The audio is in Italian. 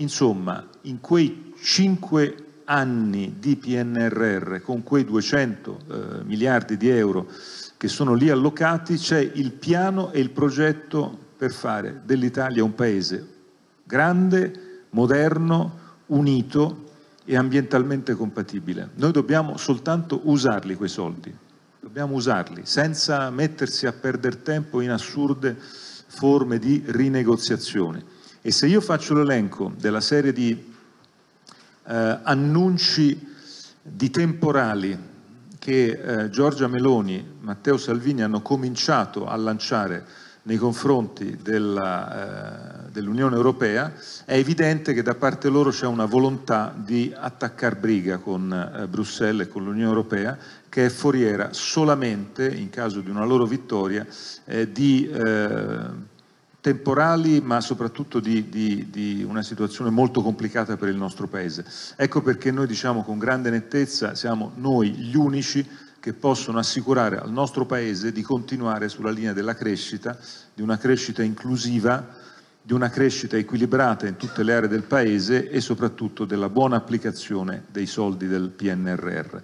insomma, in quei cinque anni di PNRR, con quei 200 eh, miliardi di euro che sono lì allocati, c'è il piano e il progetto per fare dell'Italia un paese grande, moderno, unito e ambientalmente compatibile. Noi dobbiamo soltanto usarli quei soldi, dobbiamo usarli senza mettersi a perdere tempo in assurde forme di rinegoziazione. E se io faccio l'elenco della serie di eh, annunci di temporali che eh, Giorgia Meloni, Matteo Salvini hanno cominciato a lanciare nei confronti della, eh, dell'Unione Europea, è evidente che da parte loro c'è una volontà di attaccare briga con eh, Bruxelles e con l'Unione Europea che è foriera solamente, in caso di una loro vittoria, eh, di eh, temporali ma soprattutto di, di, di, una situazione molto complicata per il nostro Paese. Ecco perché noi diciamo con grande nettezza siamo noi gli unici che possono assicurare al nostro Paese di continuare sulla linea della crescita, di una crescita inclusiva, di una crescita equilibrata in tutte le aree del Paese e soprattutto della buona applicazione dei soldi del PNRR.